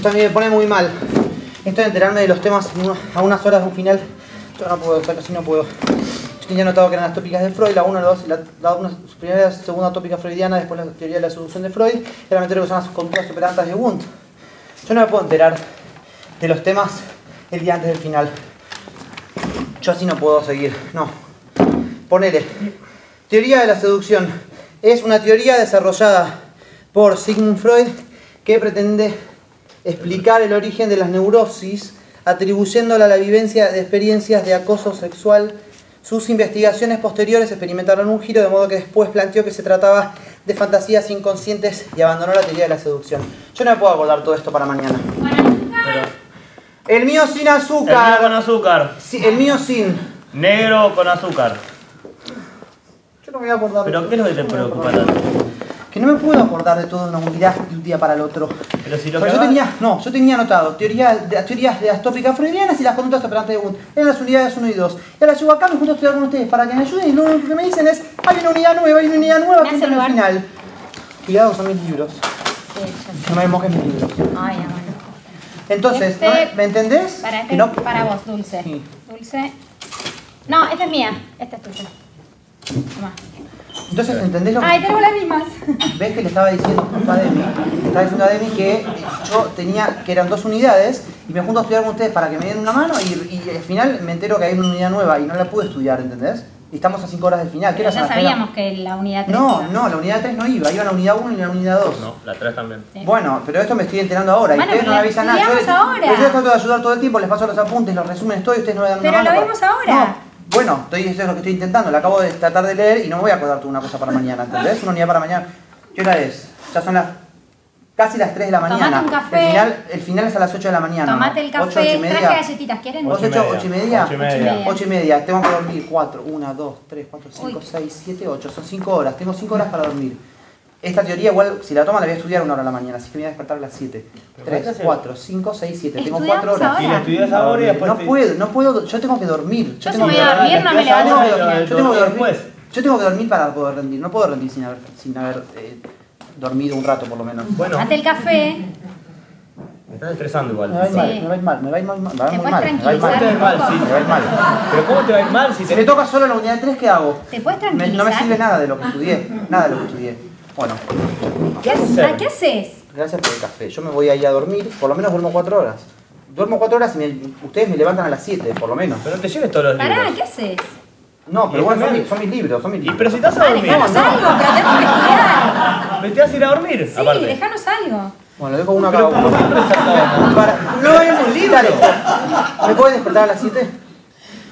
Esto a mí me pone muy mal. Esto de enterarme de los temas a unas horas de un final, yo no puedo, o sea, casi no puedo. Yo tenía notado que eran las tópicas de Freud, la 1, la 2 y la, la una, primera y la segunda tópica freudiana, después la teoría de la seducción de Freud, era meter lo que son las conductas operantes de Wundt. Yo no me puedo enterar de los temas el día antes del final. Yo así no puedo seguir, no. Ponele. Teoría de la seducción. Es una teoría desarrollada por Sigmund Freud que pretende explicar el origen de las neurosis atribuyéndola a la vivencia de experiencias de acoso sexual. Sus investigaciones posteriores experimentaron un giro de modo que después planteó que se trataba de fantasías inconscientes y abandonó la teoría de la seducción. Yo no me puedo acordar todo esto para mañana. El mío sin El mío con azúcar. azúcar. Sí, el mío sin. Negro con azúcar. Yo no me voy a acordar. de ¿Pero todo. qué es lo que te no preocupa tanto? Que no me puedo acordar de toda una unidad de un día para el otro. Pero si lo Pero que yo va- tenía, no, yo tenía anotado teoría de, las teorías de las tópicas freudianas y las conductas operantes de Wundt. Eran las unidades 1 y 2. Y ahora llego acá, me junto a estudiar con ustedes para que me ayuden y lo único que me dicen es, hay una unidad nueva, hay una unidad nueva ¿Me que en el final. Cuidado, son mis libros. Sí, ya sé. No me mojes mis libros. Ay, ya, bueno. Entonces, Este- ¿no me- ¿me entendés? Para, este, no- para vos, Dulce. Sí. Dulce. No, esta es mía. Esta es tuya. Toma. Entonces, ¿entendés lo que Ay, tenemos las mismas. ¿Ves que le estaba diciendo a Demi? Le estaba diciendo a Demi que yo tenía, que eran dos unidades y me junto a estudiar con ustedes para que me den una mano y, y al final me entero que hay una unidad nueva y no la pude estudiar, ¿entendés? Y estamos a 5 horas del final. ¿Qué Pero ya sabíamos que la unidad tres No, iba. no, la unidad 3 no iba, iba la unidad 1 y la unidad 2. No, la 3 también. Sí. Bueno, pero esto me estoy enterando ahora y ustedes no me avisan nada. Yo, estudiamos ahora. pero yo trato de ayudar todo el tiempo, les paso los apuntes, los resúmenes, todo y ustedes no me dan Pero lo para- vemos ahora. No, bueno, estoy, eso es lo que estoy intentando. Lo acabo de tratar de leer y no me voy a acordar toda una cosa para mañana, ¿entendés? Una unidad para mañana. ¿Qué hora es? Ya son las casi las 3 de la Tomate mañana. un café. El final, el final es a las 8 de la mañana. Tomate el ¿no? 8, café. 8 y Traje media. galletitas, ¿quieren? ¿Vos Ocho y 8, media. 8 y media? Ocho y media. media. 8 y media, tengo que dormir 4, 1, 2, 3, 4, 5, Uy. 6, 7, 8, son 5 horas, tengo 5 horas para dormir. Esta teoría igual, si la toma la voy a estudiar una hora a la mañana, así que me voy a despertar a las 7. Pero 3, ¿cuántas 4, 5, 6, 7, tengo Estudiamos 4 horas. ahora. Y la estudias ahora y después No te- puedo, no puedo, yo tengo que dormir. Yo si tengo me que voy a dormir, no me Yo tengo que levanto. dormir, Yo tengo que dormir, Después. yo tengo que dormir para poder rendir, no puedo rendir sin haber, sin haber eh, dormido un rato por lo menos. Bueno, Tomate el café. me estás estresando Me va a igual. ir mal, Sí. me va a ir mal, me va a ir mal, me va a ¿Te ir muy mal, me va a ir ¿Cómo te va a ir mal. mal? Sí, Me va a ir mal. Pero ¿cómo te va a ir mal si Si te... me toca solo la unidad 3, ¿qué hago? ¿Te puedes Me- tranquilizar? no me sirve nada de lo que estudié, nada de lo que estudié. Bueno, ¿Qué, haces? hacer? Ah, ¿Qué haces? gracias por el café. Yo me voy a ir a dormir, por lo menos duermo 4 horas. Duermo 4 horas y me- ustedes me levantan a las 7, por lo menos. Pero no te lleves todos los Pará, libros. ¿qué haces? No, pero Y bueno, son, mis- son mis libros, son mis Y libros. pero si estás a dormir. no. algo, pero tenemos que estudiar. Me te vas a ir a dormir, Sí, aparte. dejanos algo. Bueno, dejo uno a cada Pero ¿cómo uno. Para- No hay un libro. ¿Me puedes despertar a las 7?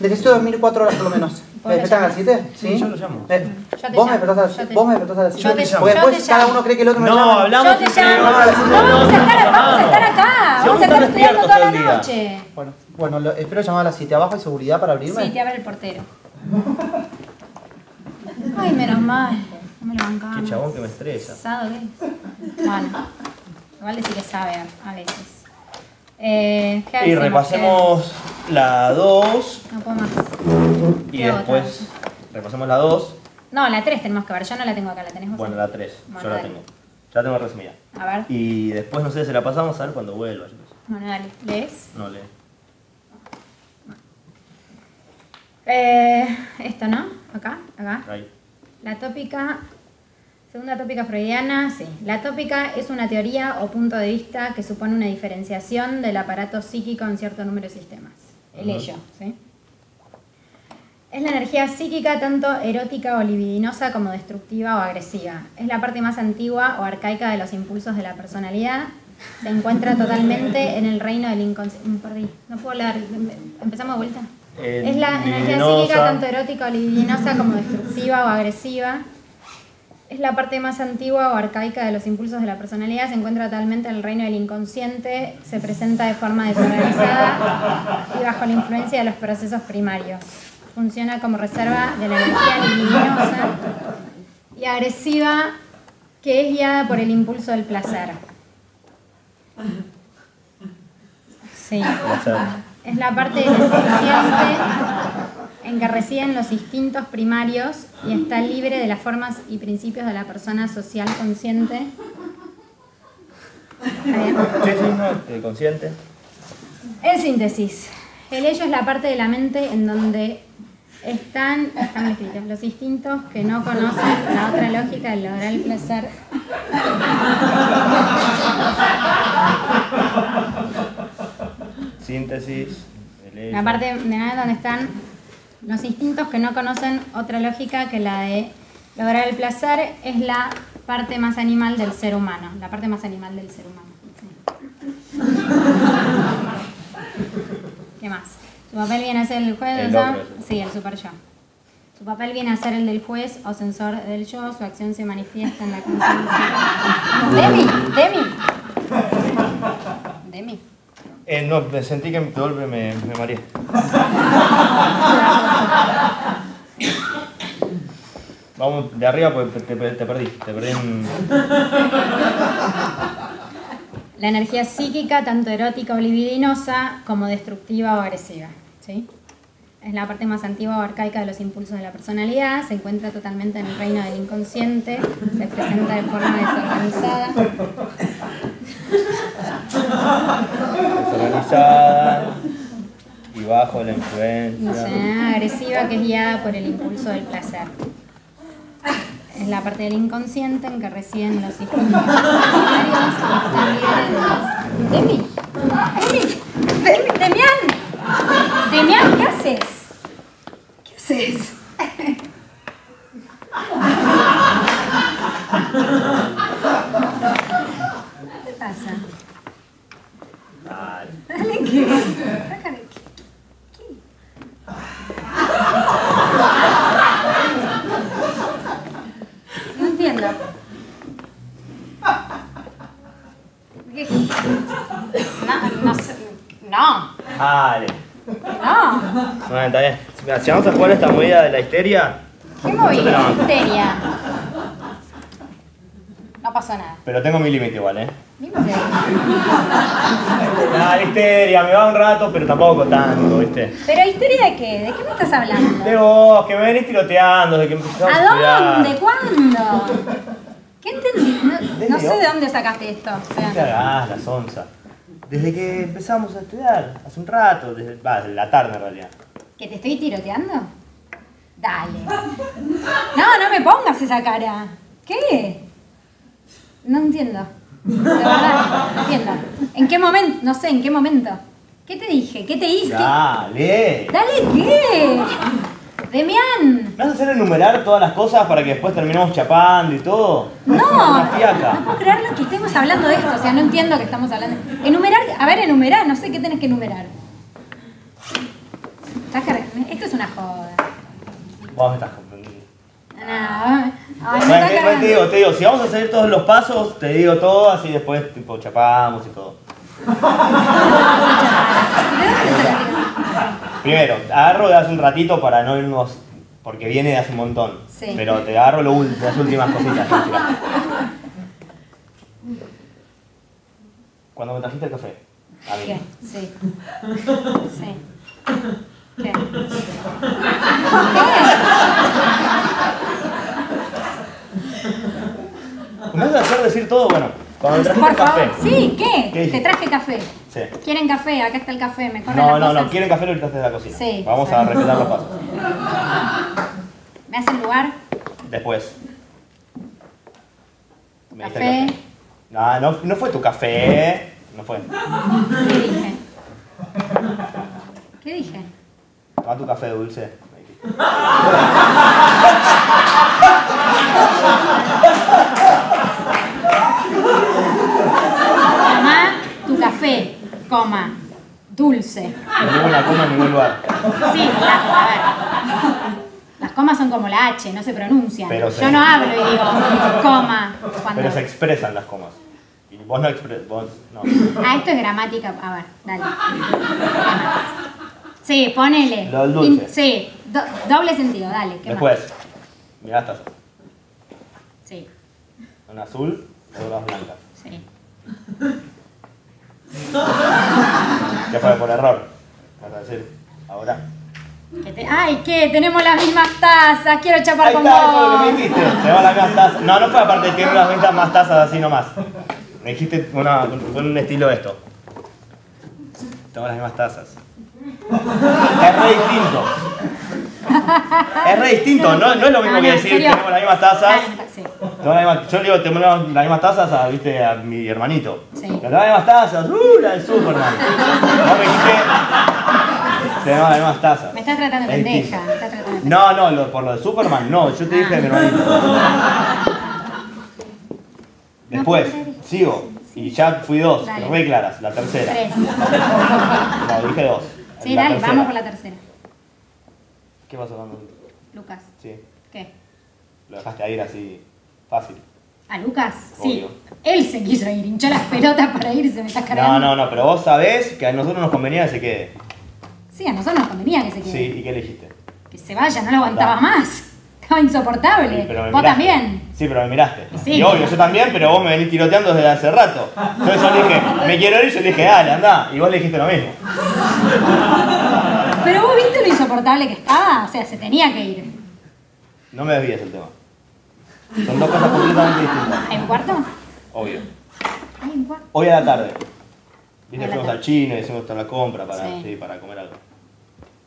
Necesito dormir 4 horas por lo menos. ¿Me despertan a las 7? Sí, yo lo llamo. Eh, Yo ¿Vos me llamo, despertás a las yo 7? te- ¿Vos me despertás a las 7? yo te llamo. Porque después cada llamo. uno cree que el otro me No, llama. hablamos Yo te llamo. No, vamos a estar, vamos a estar acá. Vamos a estar estudiando toda la noche. Bueno, bueno lo- espero llamar a las 7. ¿Abajo hay seguridad para abrirme? Sí, te abre el portero. Ay, menos mal. Me lo bancaba. Qué chabón que me estresa. ¿Pesado qué es? Bueno, igual decir que sabe a, veces. Eh, ¿qué Y repasemos la 2 ¿Qué? No puedo más. y ¿Qué otra? después repasemos la 2. No, la 3 tenemos que ver. Yo no la tengo acá, la tenés vos. Bueno, la 3. Bueno, Yo la dale. tengo. Ya la tengo resumida. A ver. Y después, no sé, se la pasamos a ver cuando vuelva. qué. Bueno, dale. ¿Lees? No le. Eh, esto, ¿no? Acá, acá. Ahí. La tópica, segunda tópica freudiana, sí. La tópica es una teoría o punto de vista que supone una diferenciación del aparato psíquico en cierto número de sistemas. El ello, ¿sí? Es la energía psíquica tanto erótica o libidinosa como destructiva o agresiva. Es la parte más antigua o arcaica de los impulsos de la personalidad. Se encuentra totalmente en el reino del inconsciente. Perdí, no puedo hablar. ¿Empezamos de vuelta? Eh, Es la energía psíquica tanto erótica o libidinosa como destructiva o agresiva. Es la parte más antigua o arcaica de los impulsos de la personalidad. Se encuentra totalmente en el reino del inconsciente. Se presenta de forma desorganizada y bajo la influencia de los procesos primarios. Funciona como reserva de la energía libidinosa y agresiva que es guiada por el impulso del placer. Sí. Es la parte del inconsciente en que residen los instintos primarios y está libre de las formas y principios de la persona social consciente. Sí, sí, no, eh, consciente. En síntesis, el ello es la parte de la mente en donde están, están escritos los instintos que no conocen la otra lógica de lograr el placer. Síntesis. La parte de nada donde están los instintos que no conocen otra lógica que la de lograr el placer es la parte más animal del ser humano, la parte más animal del ser humano. Sí. ¿Qué más? Su papel viene a ser el juez, El o sea, sí, el super yo. Su papel viene a ser el del juez o censor del yo, su acción se manifiesta en la conciencia. Demi, Demi. Demi. Eh, no, me sentí que de golpe me, me mareé. Vamos de arriba porque te, te- te perdí. Te perdí en... La energía psíquica, tanto erótica o libidinosa, como destructiva o agresiva. ¿sí? Es la parte más antigua o arcaica de los impulsos de la personalidad, se encuentra totalmente en el reino del inconsciente, se presenta de forma desorganizada, desorganizada y bajo la influencia. agresiva que es guiada por el impulso del placer. Es la parte del inconsciente en que residen los instintos primarios están libres de los... ¡Demi! ¡Demi! ¡Demian! ¡Demian! ¿Qué haces? ¿Qué haces? ¿Qué te pasa? Dale. Dale, ¿qué? Sácale, ¿qué? ¿Qué? No entiendo. ¿Qué? No, sé. No, Dale. no. Bueno, está bien. Si vamos a jugar esta movida de la histeria, ¿Qué movida? la. Histeria. No pasó nada. pero tengo mi límite igual, ¿eh? Límite. Nada, histeria, me va un rato, pero tampoco tanto, ¿viste? ¿Pero histeria de qué? ¿De qué me estás hablando? De vos, que me venís tiroteando, de que ¿A dónde? ¿Cuándo? ¿Qué entendí? No, sé de dónde sacaste esto. O sea, No te hagas la sonza. Desde que empezamos a estudiar, hace un rato, desde, va, desde la tarde en realidad. ¿Que te estoy tiroteando? Dale. No, no me pongas esa cara. ¿Qué? No entiendo. De verdad, no entiendo. ¿En qué momento? No sé, ¿en qué momento? ¿Qué te dije? ¿Qué te hice? Dale. Dale, ¿qué? Demian. ¿Me vas a hacer enumerar todas las cosas para que después terminemos chapando y todo? No, Una no puedo creerlo que estemos hablando de esto, o sea, no entiendo que estamos hablando. Enumerar, a ver, enumerar, no sé qué tenés que enumerar. Esto es una joda. Vos me estás comprendiendo. No, ay, me estás te, digo, te digo, si vamos a seguir todos los pasos, te digo todo, así después tipo chapamos y todo. Primero, agarro de hace un ratito para no irnos, porque viene de hace un montón. Sí. Pero te agarro lo las últimas cositas. Cuando me trajiste el café. A mí. ¿Qué? Sí. Sí. ¿Qué? ¿Qué? ¿Me vas a hacer decir todo? Bueno, cuando Por el café. favor. Sí, ¿qué? Te traje café. Sí. ¿Quieren café? Acá está el café. Me corren No, las no, cosas. no, quieren café lo gritaste de la cocina. Sí, Vamos a respetar los pasos. ¿Me hacen lugar? Después. Me Café. No, no, no fue tu café. No fue. ¿Qué dije? ¿Qué dije? Toma tu café dulce. me dijiste. Toma tu café, coma, dulce. Ninguna coma en ningún lugar. Sí, la- a ver. Las comas son como la H, no se pronuncian. Pero Yo se- no hablo y digo coma. Cuando... Pero se expresan las comas. Y vos no expresas. Vos no. Ah, esto es gramática. A ver, dale. Sí, ponele. Lo del dulce. In- sí, do- doble sentido, dale. ¿qué Después. Mirá estas. Sí, Una azul y dos blancas. sí. Que fue por error. Vas a decir, ahora. Ay, ¿qué? Tenemos las mismas tazas. Quiero chapar Ahí con está, eso es lo que vos. me dijiste. Tengo las mismas tazas. No, no fue aparte, tiene las mismas más tazas así nomás. Me dijiste una, un estilo esto. Tengo las mismas tazas. Es re distinto. Es re distinto, no, no es lo mismo que decir serio. tenemos las mismas tazas. Mismas- yo le digo, tenemos las mismas tazas a, ¿viste, a mi hermanito. Sí. Tenemos las mismas tazas, ¡uh! La del Superman. Vos me dijiste, tenemos las mismas tazas. Me estás tratando de Es pendeja. distinto. Me estás tratando de pendeja. No, no, lo- por lo de Superman, no, yo te dije de mi hermanito. Después, sigo. Y ya fui dos, Dale. re claras, la tercera. Tres. No, dije dos. Sí, La dale, tercera. vamos por la tercera. ¿Qué pasó cuando.? Lucas. Sí, ¿Qué? lo dejaste ir así, fácil. ¿A Lucas? Sí. Él se quiso ir, hinchó las pelotas para irse, me estás No, cargando. no, no, pero vos sabés que a nosotros nos convenía que se quede. Sí, a nosotros nos convenía que se quede. Sí, ¿y qué elegiste? Que se vaya, no lo aguantaba más. Estaba insoportable. Sí, pero me Vos miraste. también. Sí, pero me miraste. Sí. Y obvio, yo también, pero vos me venís tiroteando desde hace rato. Entonces yo le dije, me quiero ir, yo le dije, dale, anda. Y vos le dijiste lo mismo. Pero vos viste lo insoportable que estaba. O sea, se tenía que ir. No me desvíes el tema. Son dos cosas completamente distintas. ¿Hay un cuarto? Obvio. Cuarto. Hoy a la tarde. Viste, fuimos al chino, hicimos toda la compra para, Sí. sí, para comer algo.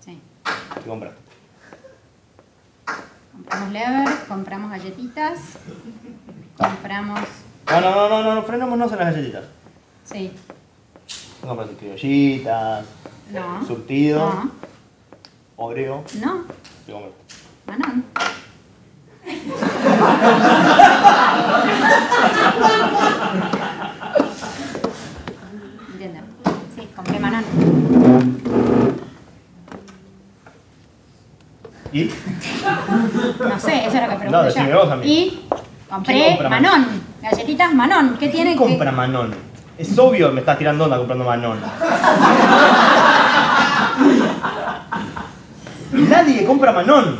Sí. ¿Qué compraste? Compramos lever, compramos galletitas, compramos. No, no, no, no, no, no frenémonos en las galletitas. Sí. ¿Qué compraste? Criollitas, No. surtido, No. oreo. No. ¿Qué compraste? Entiendo. Sí, compré manón. ¿Y? No sé, eso es lo que pregunto No, decime vos a mí. Y ¿Quién compré compra manón. Galletitas manón. ¿Qué tiene ¿Quién que...? compra Manón? Es obvio que me estás tirando onda comprando Manón. Nadie compra Manón.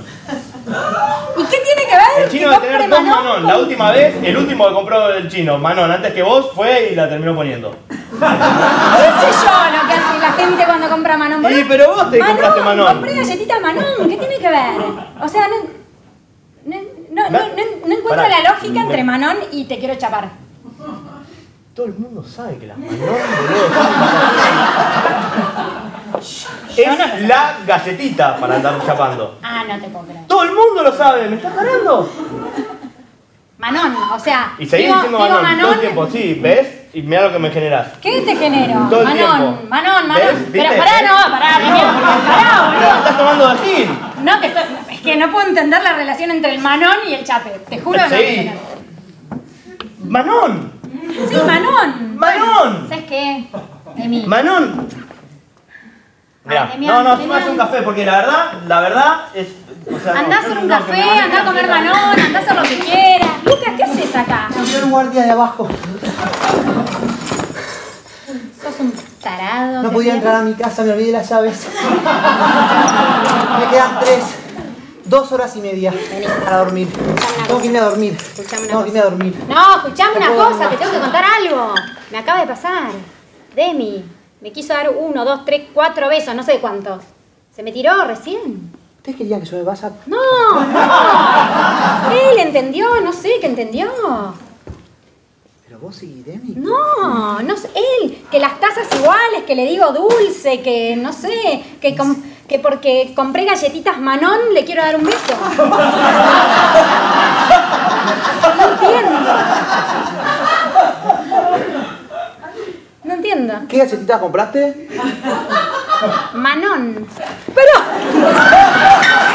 ¿Y qué tiene que ver El chino debe compre tener dos Manón. con- La última vez, el último que compró el chino, Manón, antes que vos, fue y la terminó poniendo. ¿Qué sé yo lo que hace la gente cuando compra manón? Sí, pero vos te compraste Manón. Compré galletitas manón. ¿Qué tiene que ver? O sea, no... No, no, no, no- encuentro Pará. la lógica entre manón y te quiero chapar. Todo el mundo sabe que las Manón, boludo, Es la galletita para andar chapando. Ah, no te puedo creer. Todo el mundo lo sabe, ¿me estás cargando? Manón, o sea... Y seguís diciendo digo Manón, todo el tiempo, sí, ¿ves? Y mira lo que me generás. ¿Qué te genero? Todo el manón, tiempo. manón, manón. Pero pará, no, pará, Demian, pará, Pero boludo. estás tomando de gil. No, que estoy, es que no puedo entender la relación entre el manón y el chape. Te juro que no Sí. entender. Manón, Sí, manón. Manón. ¿Sabes qué? Emi. Manón. Mira, no, no, hace un café porque la verdad, la verdad es. O sea, Andá a no, hacer un café, andá a comer manón, andá a hacer lo que quieras. Lucas, ¿qué haces acá? Cambió el guardia de abajo. Sos un tarado. No podía entrar a mi casa, me olvidé las llaves. Me quedan tres. Dos horas y media para dormir. Tengo que irme a dormir. Tengo que irme a dormir. No, escuchame una cosa, te tengo que contar algo. Me acaba de pasar. Demi, me quiso dar uno, dos, tres, cuatro besos, no sé cuántos. Se me tiró recién. ¿Ustedes querían que yo me vaya? No, no. Él entendió, no sé qué entendió. Pero vos y Demi. No, no sé, él, que las tazas iguales, que le digo dulce, que no sé, que, com- que porque compré galletitas Manón le quiero dar un beso. No entiendo. ¿Qué galletitas compraste? Manón. Pero.